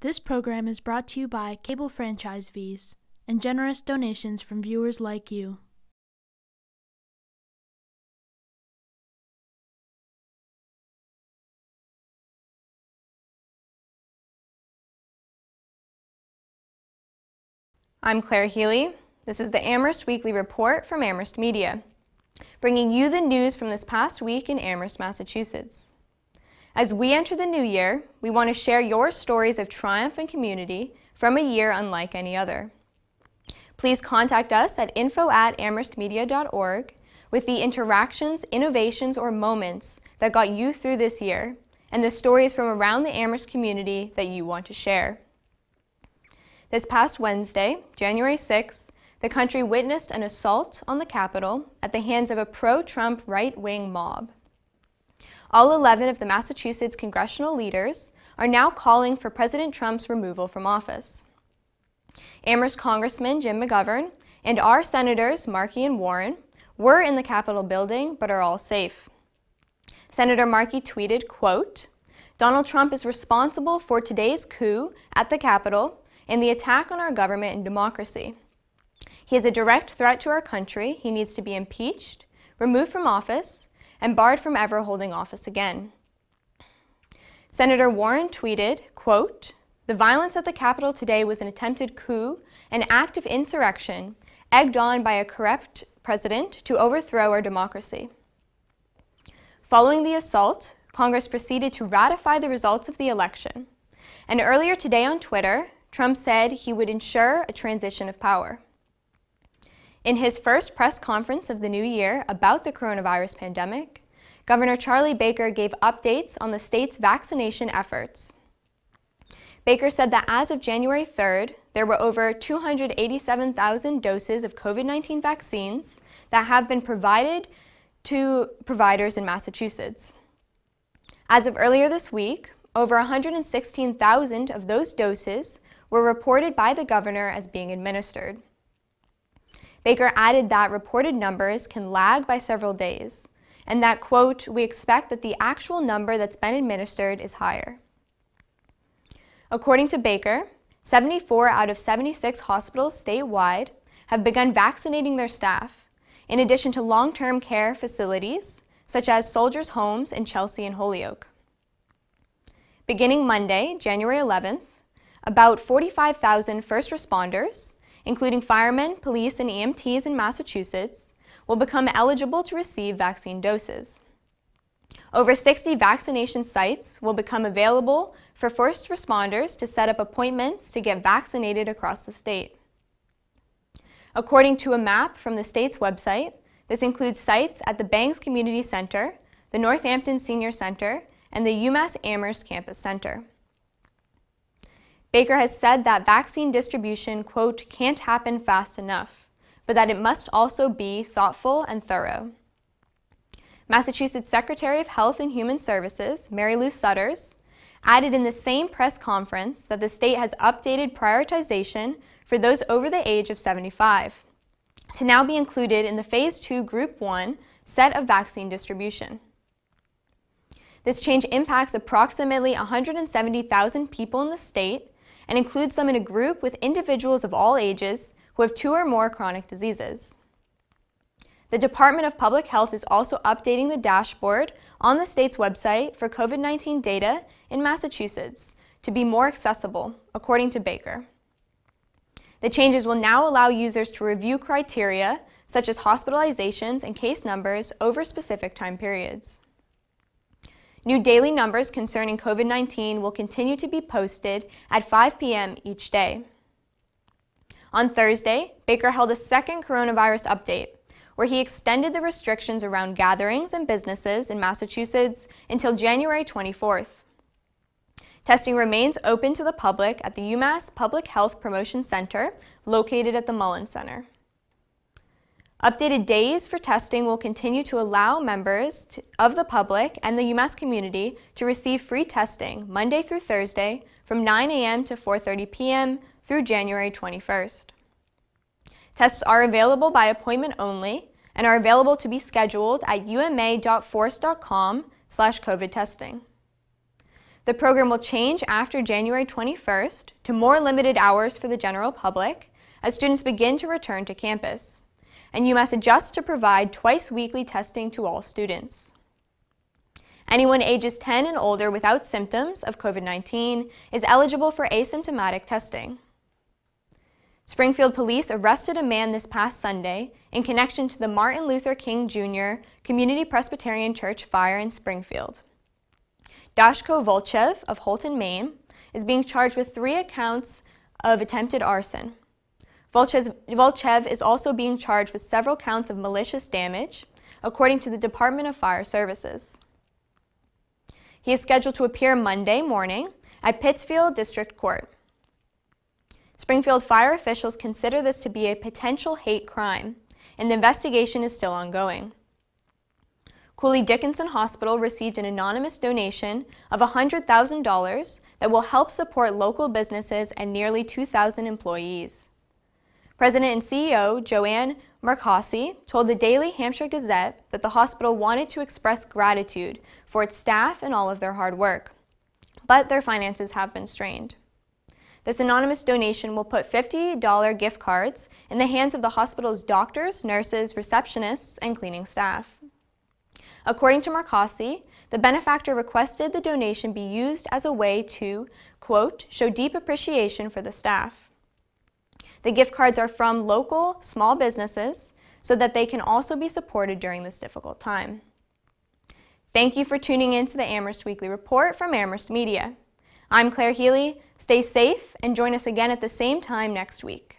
This program is brought to you by cable franchise fees and generous donations from viewers like you. I'm Claire Healy. This is the Amherst Weekly Report from Amherst Media, bringing you the news from this past week in Amherst, Massachusetts. As we enter the new year, we want to share your stories of triumph and community from a year unlike any other. Please contact us at info at amherstmedia.org with the interactions, innovations, or moments that got you through this year and the stories from around the Amherst community that you want to share. This past Wednesday, January 6th, the country witnessed an assault on the Capitol at the hands of a pro-Trump right-wing mob. All 11 of the Massachusetts congressional leaders are now calling for President Trump's removal from office. Amherst Congressman Jim McGovern and our Senators Markey and Warren were in the Capitol building but are all safe. Senator Markey tweeted, quote, Donald Trump is responsible for today's coup at the Capitol and the attack on our government and democracy. He is a direct threat to our country. He needs to be impeached, removed from office, and barred from ever holding office again. Senator Warren tweeted, quote, the violence at the Capitol today was an attempted coup, an act of insurrection, egged on by a corrupt president to overthrow our democracy. Following the assault, Congress proceeded to ratify the results of the election. And earlier today on Twitter, Trump said he would ensure a transition of power. In his first press conference of the new year about the coronavirus pandemic, Governor Charlie Baker gave updates on the state's vaccination efforts. Baker said that as of January 3rd, there were over 287,000 doses of COVID-19 vaccines that have been provided to providers in Massachusetts. As of earlier this week, over 116,000 of those doses were reported by the governor as being administered. Baker added that reported numbers can lag by several days, and that, quote, we expect that the actual number that's been administered is higher. According to Baker, 74 out of 76 hospitals statewide have begun vaccinating their staff, in addition to long-term care facilities, such as Soldiers' Homes in Chelsea and Holyoke. Beginning Monday, January 11th, about 45,000 first responders, including firemen, police, and EMTs in Massachusetts, will become eligible to receive vaccine doses. Over 60 vaccination sites will become available for first responders to set up appointments to get vaccinated across the state. According to a map from the state's website, this includes sites at the Bangs Community Center, the Northampton Senior Center, and the UMass Amherst Campus Center. Baker has said that vaccine distribution, quote, can't happen fast enough, but that it must also be thoughtful and thorough. Massachusetts Secretary of Health and Human Services, Marylou Sudders, added in the same press conference that the state has updated prioritization for those over the age of 75 to now be included in the Phase 2 Group 1 set of vaccine distribution. This change impacts approximately 170,000 people in the state and includes them in a group with individuals of all ages who have two or more chronic diseases. The Department of Public Health is also updating the dashboard on the state's website for COVID-19 data in Massachusetts to be more accessible, according to Baker. The changes will now allow users to review criteria such as hospitalizations and case numbers over specific time periods. New daily numbers concerning COVID-19 will continue to be posted at 5 p.m. each day. On Thursday, Baker held a second coronavirus update, where he extended the restrictions around gatherings and businesses in Massachusetts until January 24th. Testing remains open to the public at the UMass Public Health Promotion Center, located at the Mullins Center. Updated days for testing will continue to allow members to, of the public and the UMass community to receive free testing Monday through Thursday from 9 a.m. to 4.30 p.m. through January 21st. Tests are available by appointment only and are available to be scheduled at uma.force.com slash COVID testing. The program will change after January 21st to more limited hours for the general public as students begin to return to campus. And UMass adjust to provide twice weekly testing to all students. Anyone ages 10 and older without symptoms of COVID-19 is eligible for asymptomatic testing. Springfield police arrested a man this past Sunday in connection to the Martin Luther King Jr. Community Presbyterian Church fire in Springfield. Dushko Vulchev of Houlton, Maine, is being charged with three accounts of attempted arson. Vulchev is also being charged with several counts of malicious damage, according to the Department of Fire Services. He is scheduled to appear Monday morning at Pittsfield District Court. Springfield fire officials consider this to be a potential hate crime, and the investigation is still ongoing. Cooley Dickinson Hospital received an anonymous donation of $100,000 that will help support local businesses and nearly 2,000 employees. President and CEO Joanne Marqusee told the Daily Hampshire Gazette that the hospital wanted to express gratitude for its staff and all of their hard work, but their finances have been strained. This anonymous donation will put $50 gift cards in the hands of the hospital's doctors, nurses, receptionists, and cleaning staff. According to Marqusee, the benefactor requested the donation be used as a way to, quote, show deep appreciation for the staff. The gift cards are from local small businesses so that they can also be supported during this difficult time. Thank you for tuning in to the Amherst Weekly Report from Amherst Media. I'm Claire Healy. Stay safe and join us again at the same time next week.